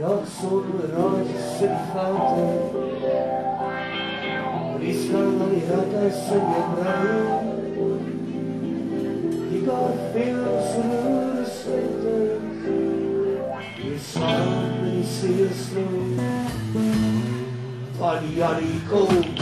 Yok sorular sen falta Riskarlar yakarsın yanarım feels through the center. You softly see a slow, body, body, cold,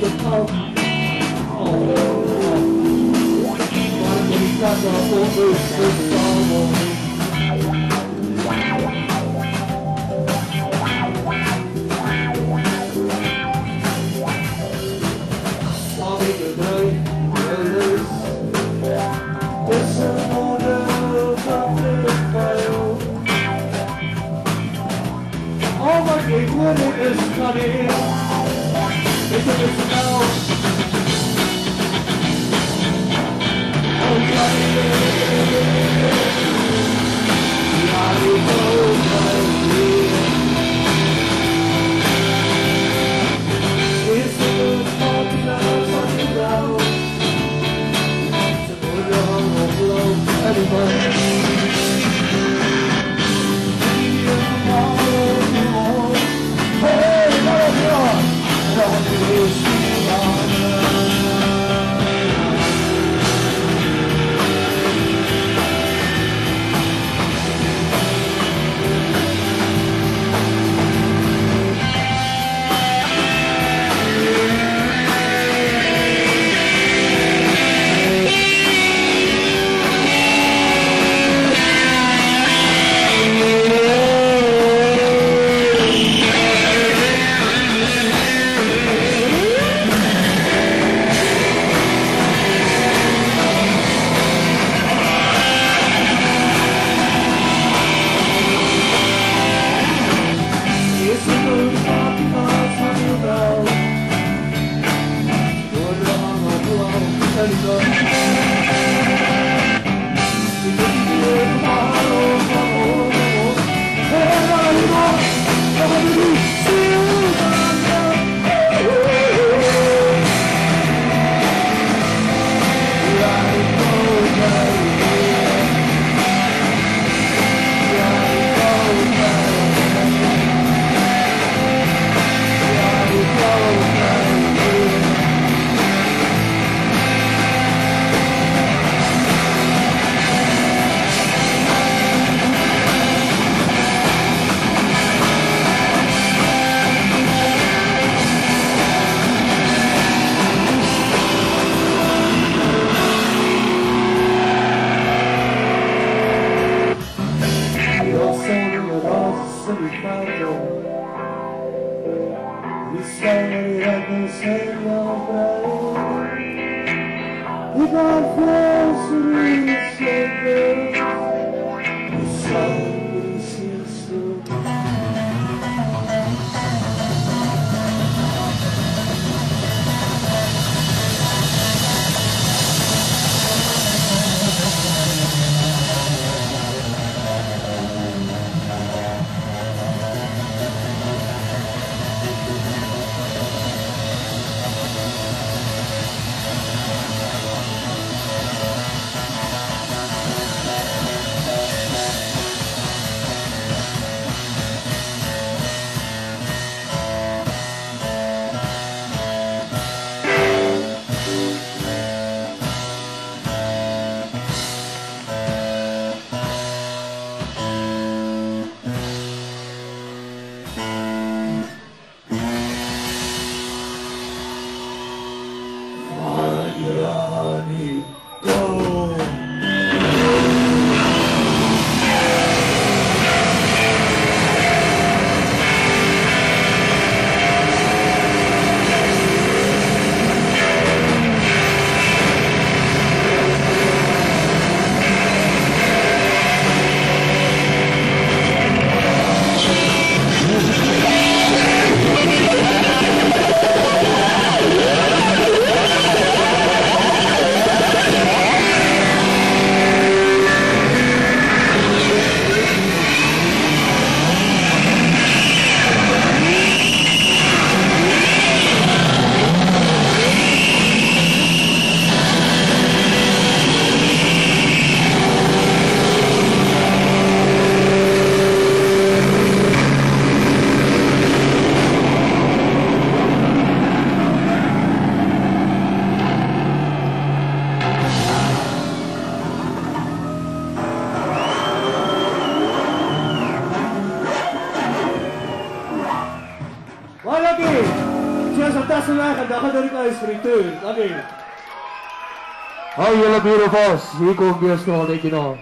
with the power. Oh, you with my big woman is you know rosa solitario Mi sangre que se nombra Y confianza mi siempre Mi sangre sincero Fantasties weg en dan gaan dit uit vir die toer. Dankie. Hou julle bure vas. Hier kom weer staan net nou.